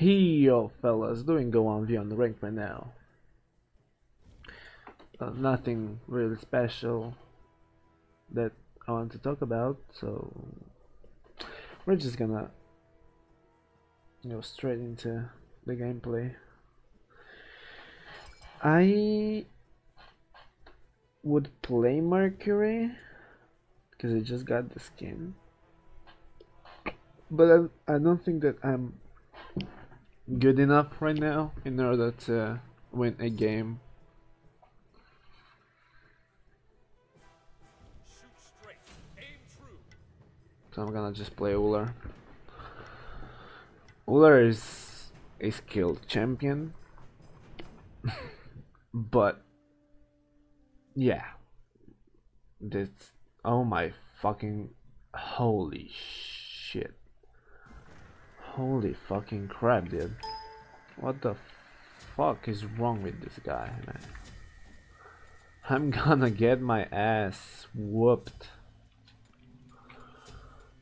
Yo, fellas, doing go on V on the rank right now. Uh, nothing really special that I want to talk about, so we're just gonna go straight into the gameplay. I would play Mercury because I just got the skin, but I, I don't think that I'm good enough right now in order to win a game. So I'm gonna just play Ullr. Ullr is a skilled champion, but yeah, this oh my fucking holy shit. Holy fucking crap, dude. What the fuck is wrong with this guy, man? I'm gonna get my ass whooped.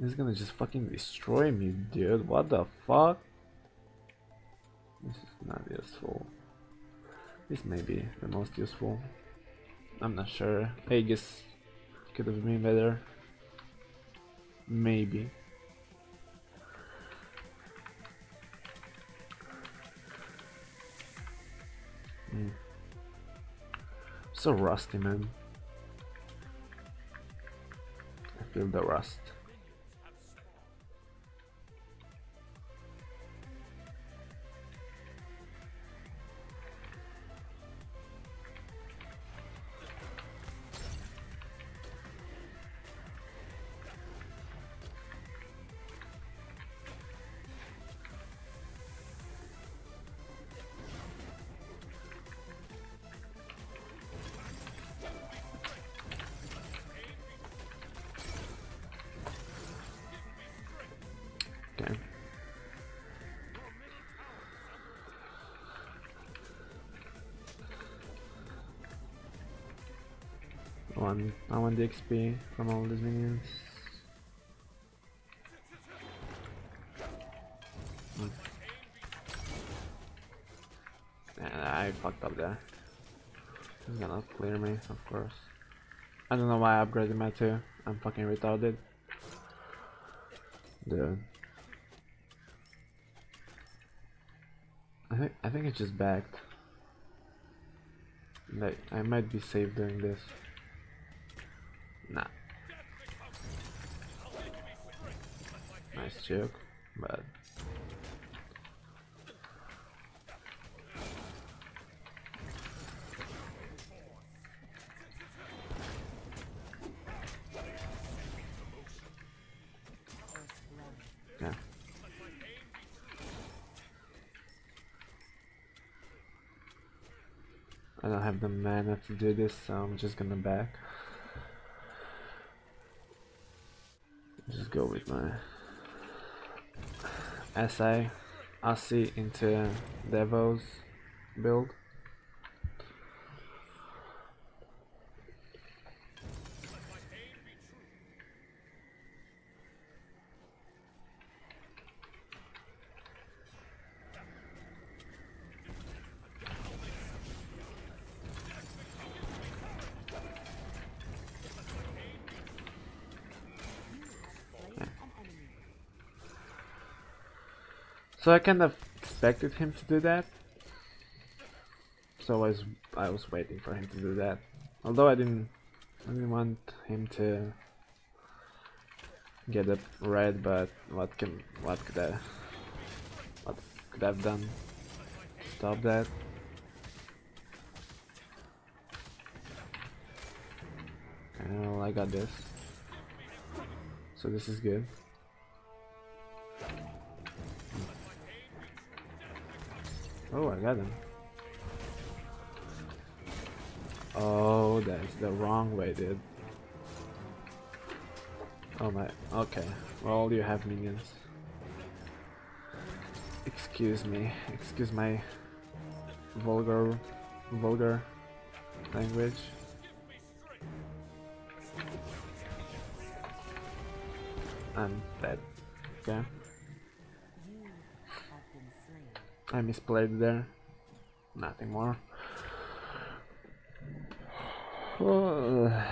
He's gonna just fucking destroy me, dude. What the fuck? This is not useful. This may be the most useful. I'm not sure. Aegis could have been better. Maybe. So rusty, man. I feel the rust. I want, I want the XP from all these minions. And I fucked up there. He's gonna clear me, of course. I don't know why I upgraded my 2. I'm fucking retarded. Dude. I think I think it's just backed. Like I might be safe doing this. Nah. Nice joke, but. I don't have the mana to do this, so I'm just gonna back. Just go with my SI, ASI into Devos build. So I kind of expected him to do that. So I was I was waiting for him to do that. Although I didn't I didn't want him to get a red, but what can what could I what could I have done to stop that? Well, I got this. So this is good. Oh, I got him. Oh, that's the wrong way, dude. Oh my, okay. Well, you have minions. Excuse me, excuse my vulgar, vulgar language. I'm dead. Okay. You have been slain. I misplayed there. Nothing more.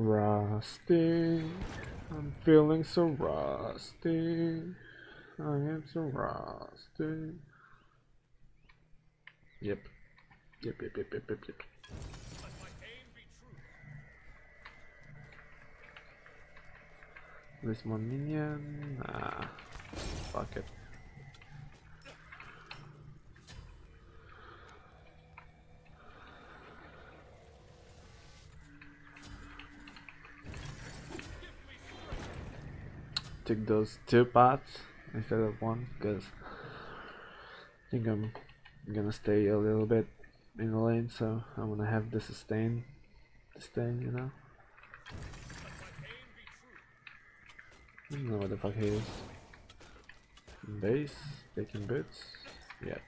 Rusty, I'm feeling so rusty. I am so rusty. Yep. Yep, yep, yep, yep, yep, yep. This one minion? Fuck it. Take those two paths instead of one because I think I'm gonna stay a little bit in the lane so I'm gonna have the sustain sustain you know I don't know what the fuck he is. Base taking boots yep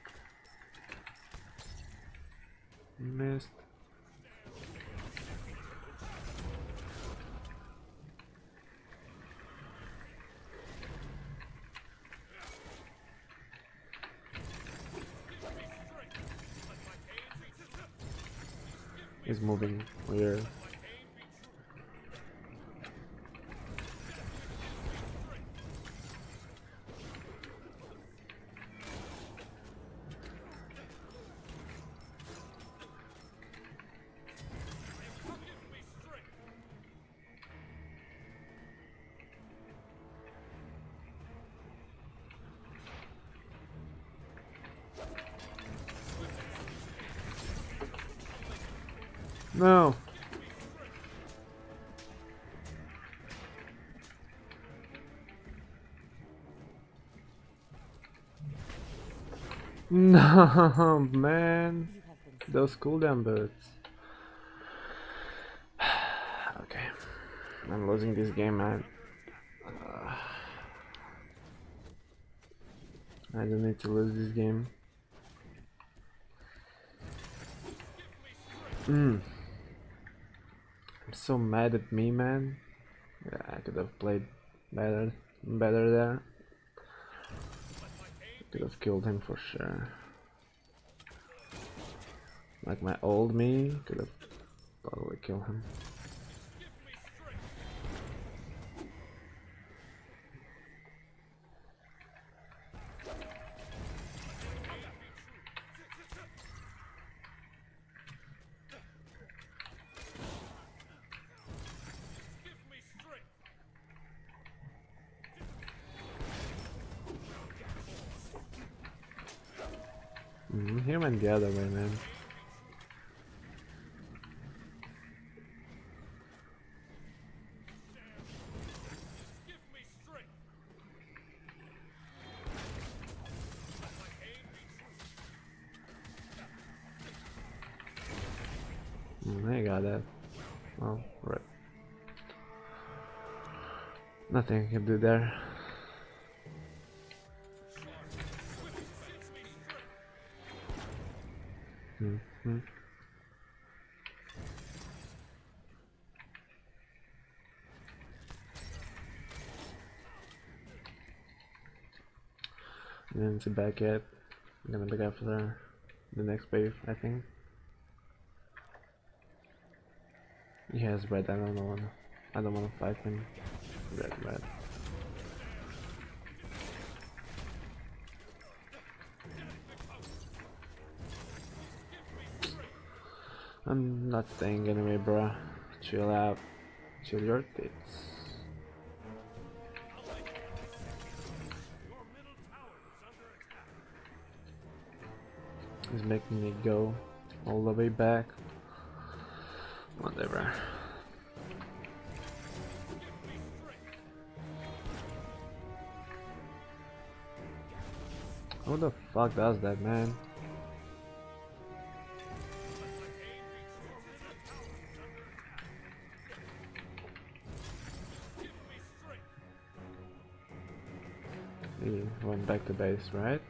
missed. He's moving. Weird. No. No, man. Those cooldown boots. okay. I'm losing this game, man. Uh, I don't need to lose this game. So mad at me, man. Yeah, I could have played better, better there. Could have killed him for sure. Like my old me could have totally killed him. Mm, he went the other way, man. Mm, I got that. Well, right. Nothing I can do there. -hmm. And then to back it, I'm gonna look after the next wave, I think. He has red, I don't know. I don't wanna fight him. Red, red. I'm not staying anyway, bruh. Chill out. Chill your tits. He's making me go all the way back. Whatever. Who the fuck does that, man? He went back to base, right?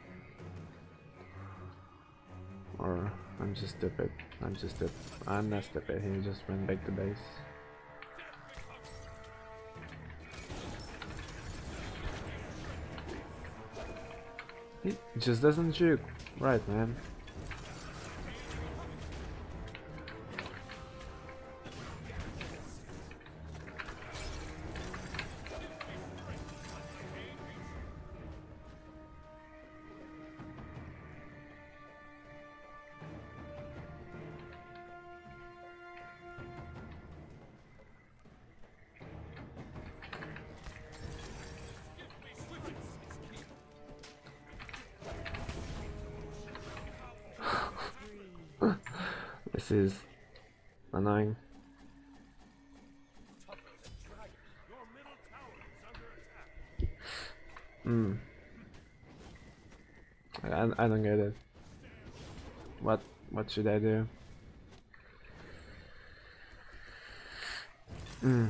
Or I'm just stupid. I'm just stupid. I'm not stupid. He just went back to base. He just doesn't shoot. Right, man. Is annoying. Hmm. I, I don't get it. What what should I do? Hmm.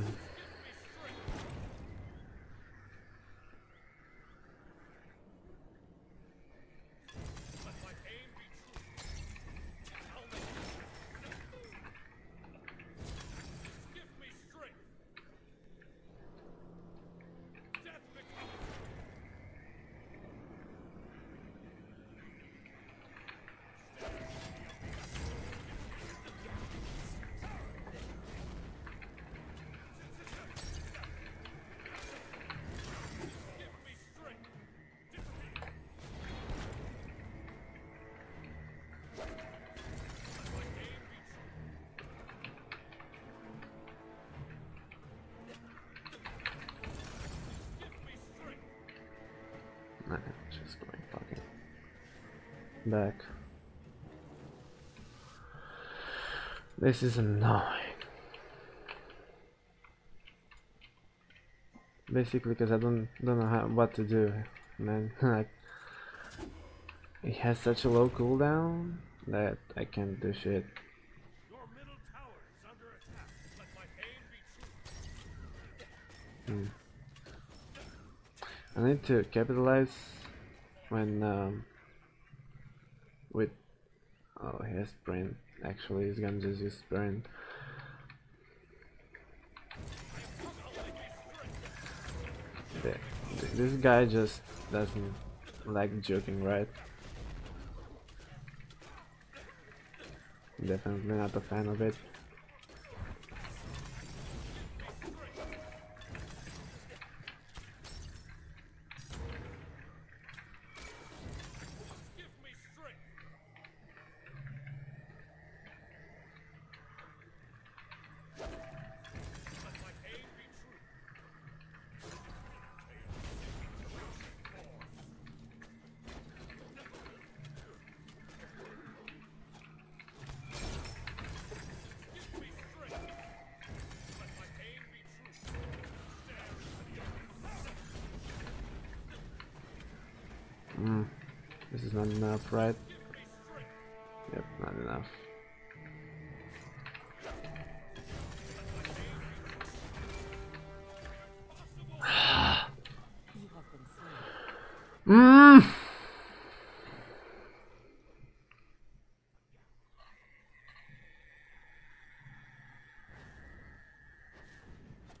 Just going fucking back. This is annoying. Basically, because I don't don't know how what to do, man. like, it has such a low cooldown that I can't do shit. Hmm. I need to capitalize when um, with oh he has brain. Actually he's gonna just use th- this guy just doesn't like joking right? Definitely not a fan of it mm. this is not enough right? Yep not enough. You have been slain. mm.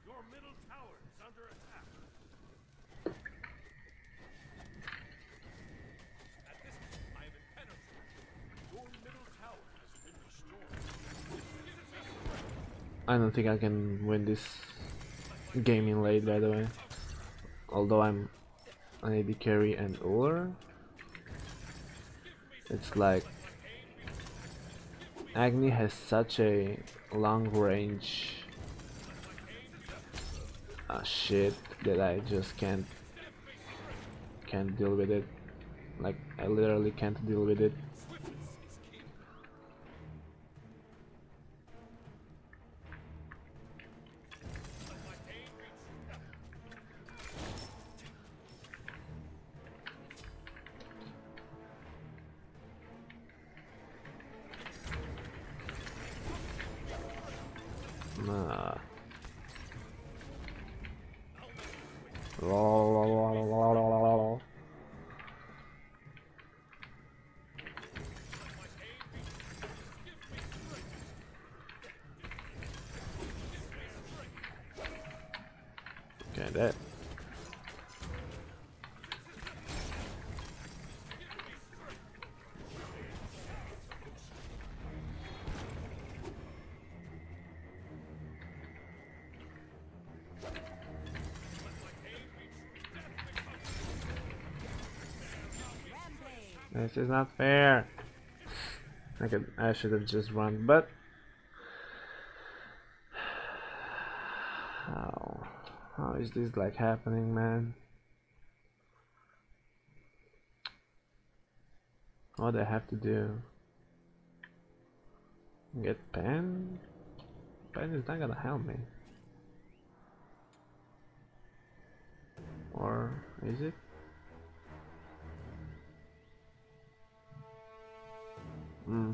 Your middle tower is under attack. At this point, I am impenetrable. Your middle tower has been destroyed. Give me strength. I don't think I can win this game in late by the way. Although I'm an AD carry and Ullr. It's like Agni has such a long range uh, shit that I just can't can't deal with it. Like I literally can't deal with it. understand that. This is not fair. I could I should have just run, but oh how is this like happening, man? What do I have to do? Get pen? Pen is not gonna help me. Or is it? Hmm.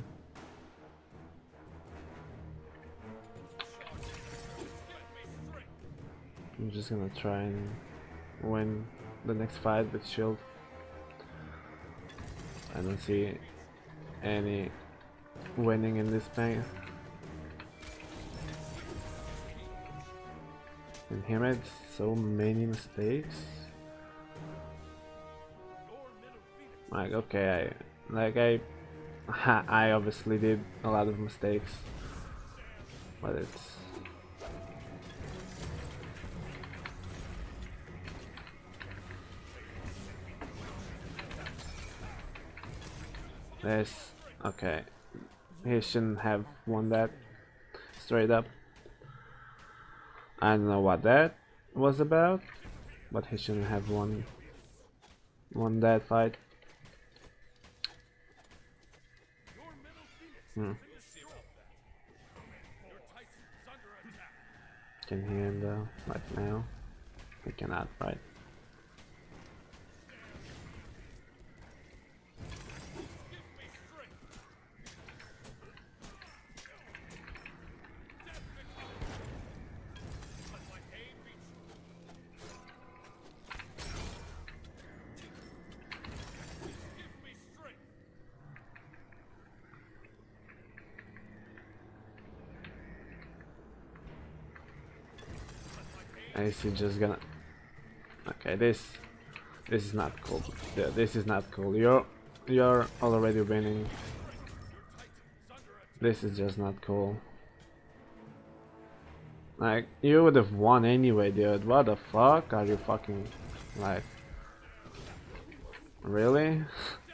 I'm just gonna try and win the next fight with shield. I don't see any winning in this fight. And he made so many mistakes. Like okay, I like I I obviously did a lot of mistakes, but it's this okay. He shouldn't have won that straight up. I don't know what that was about, but he shouldn't have won won that fight. Hmm. Can he handle right now? He cannot, right? Is he just gonna? Okay, this this is not cool. Yeah, This is not cool. You're you're already winning. This is just not cool. Like you would have won anyway, dude. What the fuck are you fucking like? Really?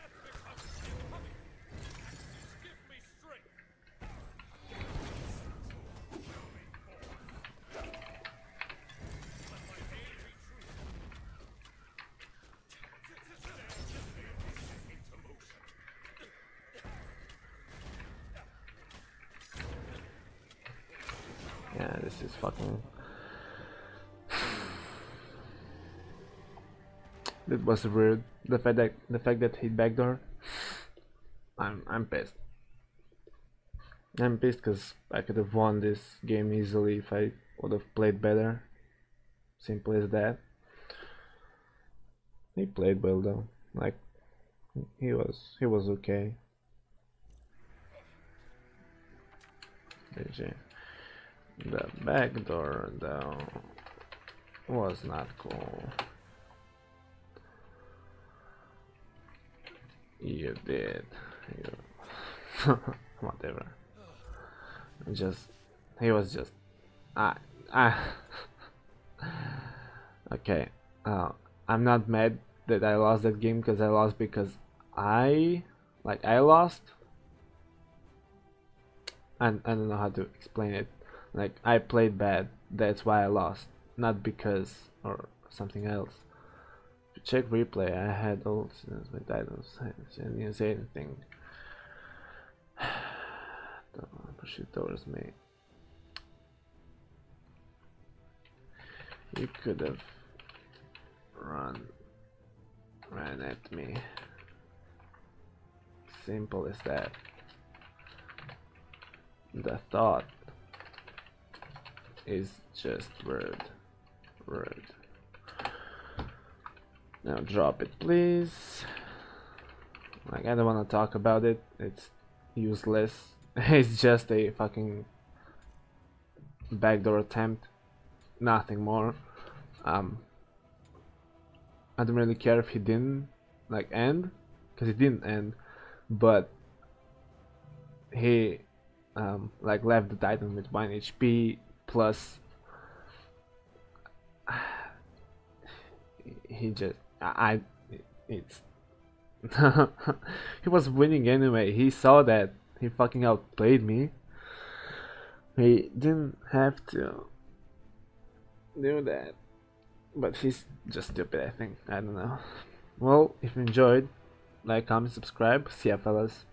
Yeah, this is fucking. That was weird. The fact that the fact that he backdoor. I'm I'm pissed. I'm pissed because I could have won this game easily if I would have played better. Simple as that. He played well though. Like he was he was okay. GG. The back door though was not cool. You did. You whatever. Just he was just I I okay. Uh, I'm not mad that I lost that game because I lost because I like I lost and I don't know how to explain it. Like I played bad, that's why I lost, not because or something else. Check replay, I had all my titles. Didn't say anything. Don't push it towards me. You could have run ran at me. Simple as that. The thought is just word. Word. Now drop it, please. Like, I don't want to talk about it. It's useless. it's just a fucking backdoor attempt. Nothing more. Um, I don't really care if he didn't like end, because he didn't end, but he um, like left the Titan with 1 HP plus he just I it's he was winning anyway. He saw that he fucking outplayed me. He didn't have to do that. But he's just stupid, I think. I don't know. Well, if you enjoyed, like, comment, subscribe. See ya, fellas.